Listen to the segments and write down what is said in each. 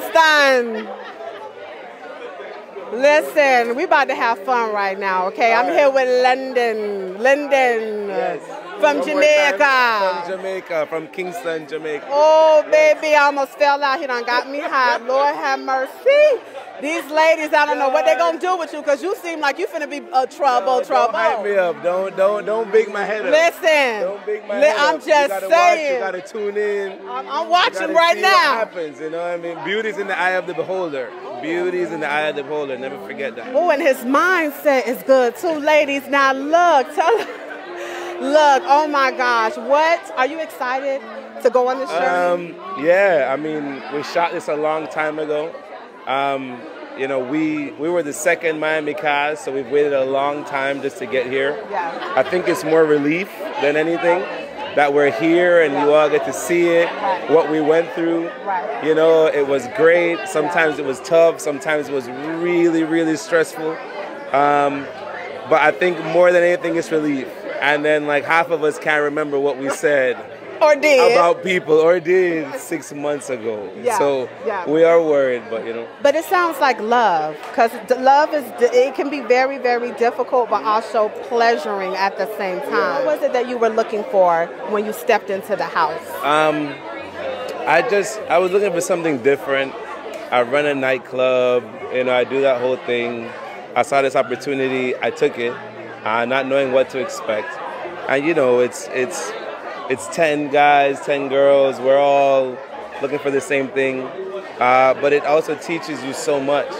Pakistan. Listen, we about to have fun right now, okay? I'm here with Lyndon. Lyndon. Yes. From One Jamaica. From Jamaica, from Kingston, Jamaica. Oh, baby, I almost fell out. He done got me hot. Lord have mercy. These ladies, I don't know what they're gonna do with you because you seem like you finna be a trouble, Don't trouble. hype me up. Don't don't don't big my head up. Listen, Don't big my li- head I'm up. just you saying. Watch, you gotta tune in. I'm, I'm watching right see now. What happens, you know what I mean? Beauty's in the eye of the beholder. Beauty's in the eye of the beholder. Never forget that. Oh, and his mindset is good too, ladies. Now look, tell look, oh my gosh, what? Are you excited to go on this journey? Um, yeah, I mean, we shot this a long time ago. Um, you know, we we were the second Miami cast, so we've waited a long time just to get here. Yeah. I think it's more relief than anything that we're here and you all get to see it, what we went through. Right. You know, it was great. Sometimes it was tough. Sometimes it was really, really stressful. Um, but I think more than anything, it's relief. And then, like, half of us can't remember what we said or did? about people or did six months ago. Yeah, So yeah. we are worried, but you know. But it sounds like love, because love is it can be very very difficult, but also pleasuring at the same time. What was it that you were looking for when you stepped into the house? Um, I just I was looking for something different. I run a nightclub, you know, I do that whole thing. I saw this opportunity, I took it, uh, not knowing what to expect. And you know, it's it's it's ten guys, ten girls. We're all looking for the same thing, uh, but it also teaches you so much.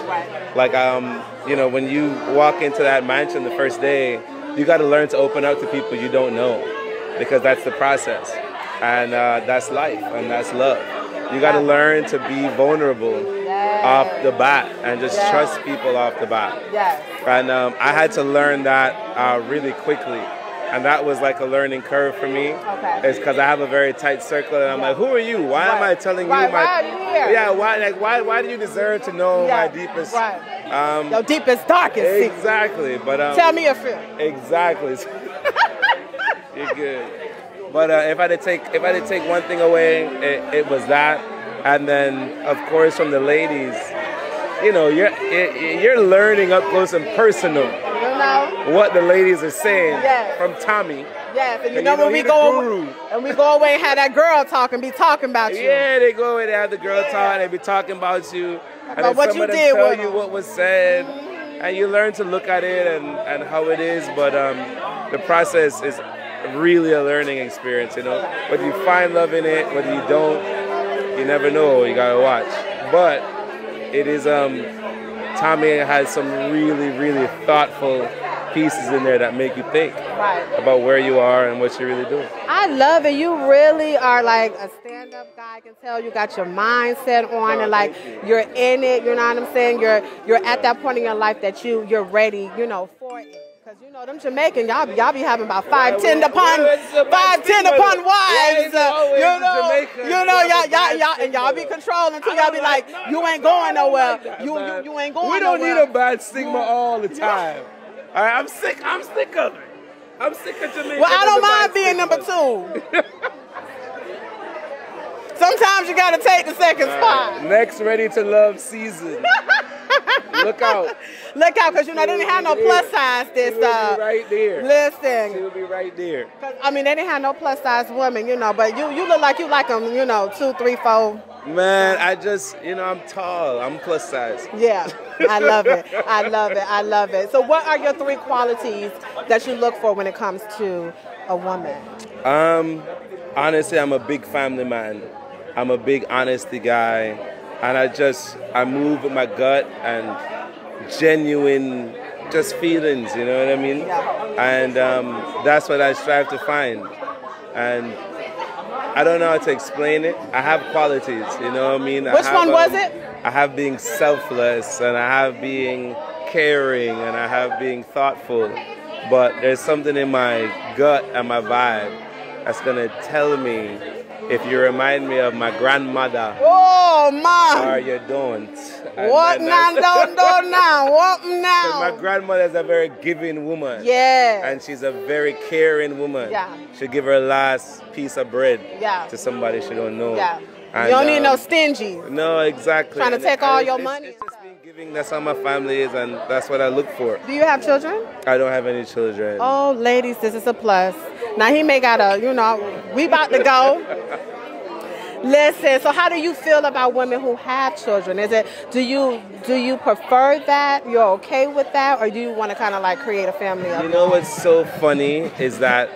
Like um, you know, when you walk into that mansion the first day, you got to learn to open up to people you don't know, because that's the process, and uh, that's life, and that's love. You got to learn to be vulnerable off the bat and just Yes. trust people off the bat. Yes. And um, I had to learn that uh, really quickly. And that was like a learning curve for me. Okay. It's because I have a very tight circle, and I'm like, who are you? Why am I telling Right, you my? why are you here? Yeah. Why? Like, why? Why do you deserve to know Yeah, my deepest? right. Um, Your deepest, darkest secret. exactly. But um, Tell me a fear. Exactly. You're good. But uh, if I had to take if I had to take one thing away, it, it was that, and then of course from the ladies, you know, you're you're you're learning up close and personal What the ladies are saying Yes. from Tommy. Yes, and you And know you know when we go and we go away and have that girl talking, be talking about you. Yeah, they go away and they have the girl talk, they be talking about you, and About what you did tell you what was said, and you learn to look at it and, and how it is. But um, the process is really a learning experience, you know. Whether you find love in it, whether you don't, you never know. You gotta watch. But it is um, Tommy has some really, really thoughtful pieces in there that make you think Right. about where you are and what you're really doing. I love it. You really are like a stand-up guy. I can tell you got your mindset on, Oh, and like thank you're in it. You know what I'm saying? You're you're at that point in your life that you you're ready. You know them Jamaican, y'all y'all be having about five ten upon well, it's about five ten upon wives. uh, you know, you know y'all y'all y'all and y'all be controlling too. Y'all be like, you ain't going nowhere. you, you you ain't going nowhere. We don't need a bad stigma all the time. All right, I'm sick. I'm sick of it. I'm sick of Jamaica. Well, I don't mind being number two. Sometimes you gotta take the second spot. next, ready to love season. Look out. Look out, cause you know they didn't have no plus size this She uh be right there. Listen. will be right there. I mean they didn't have no plus size women, you know, but you you look like you like them, you know, two, three, four. Man, I just, you know, I'm tall. I'm plus size. Yeah. I love it. I love it. I love it. So what are your three qualities that you look for when it comes to a woman? Um, honestly, I'm a big family man. I'm a big honesty guy, and I just I move with my gut and genuine, just feelings. You know what I mean? And um, that's what I strive to find. And I don't know how to explain it. I have qualities. You know what I mean? I Which have, one was um, it? I have being selfless, and I have being caring, and I have being thoughtful. But there's something in my gut and my vibe that's gonna tell me if you remind me of my grandmother Oh or man. you don't. And What now don't do now? What now? my grandmother is a very giving woman. Yeah. And she's a very caring woman. Yeah. She'll give her last piece of bread Yeah. to somebody she don't know. Yeah. And, you don't need no um, stingy. No, exactly. Trying to take and all your it's- money It's being giving. That's how my family is, and that's what I look for. Do you have children? I don't have any children. Oh, ladies, this is a plus. Now he may got a, you know, we about to go. Listen, so how do you feel about women who have children? Is it do you do you prefer that? You're okay with that, or do you want to kind of like create a family? You know what's so funny is that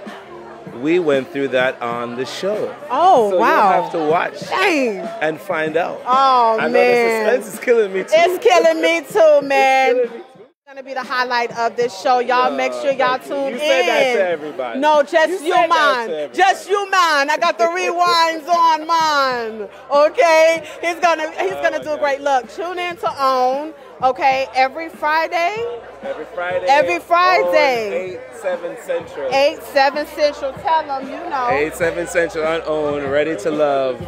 we went through that on the show. Oh so wow! You have to watch Dang! and find out. Oh I know man, the suspense is killing me too. it's killing me too, man. Killing me too. Gonna be the highlight of this show. Y'all make sure y'all you. tune You in. that to everybody. No, just You you, said that to man. Just you man. I got the rewinds on man. Okay? He's gonna he's gonna do Oh, great. Look, tune in to OWN. Okay, every Friday, Every Friday. Every Friday. 8, 7 Central. 8, 7 Central. Tell them, you know. 8, 7 Central on OWN, ready to love.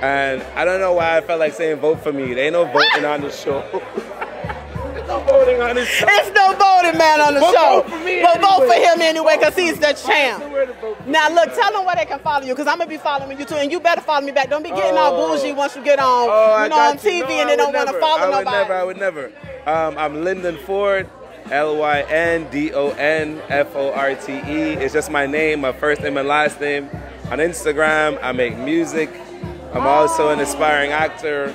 And I don't know why I felt like saying vote for me. There ain't no voting on the show. Voting on show. It's no voting man on the But show. vote for me but vote for him anyway, because he's the champ. Where to vote for Now look, tell them where they can follow you, because I'm gonna be following you too, and you better follow me back. Don't be getting all Oh. bougie once you get on, Oh, you know, on TV No, and they don't want to follow I would nobody. never. I would never. Um, I'm Lyndon Forte, L Y N D O N F O R T E. It's just my name, my first name and last name. On Instagram, I make music. I'm also an aspiring actor.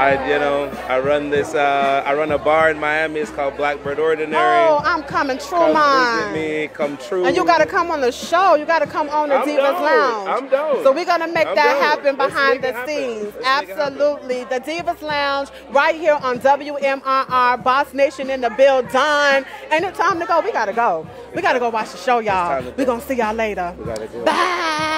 I, you know, I run this. Uh, I run a bar in Miami. It's called Blackbird Ordinary. Oh, I'm coming true, come man. visit me. Come true. And you gotta come on the show. You gotta come on the I'm Divas down. Lounge. I'm down. So we're gonna make I'm that down. happen behind the happen. scenes. Let's make it happen. Absolutely. The Divas Lounge right here on WMRR, Boss Nation in the building. Ain't it time to go? We gotta go. We gotta go watch the show, y'all. We're gonna see y'all later. We gotta go. Bye.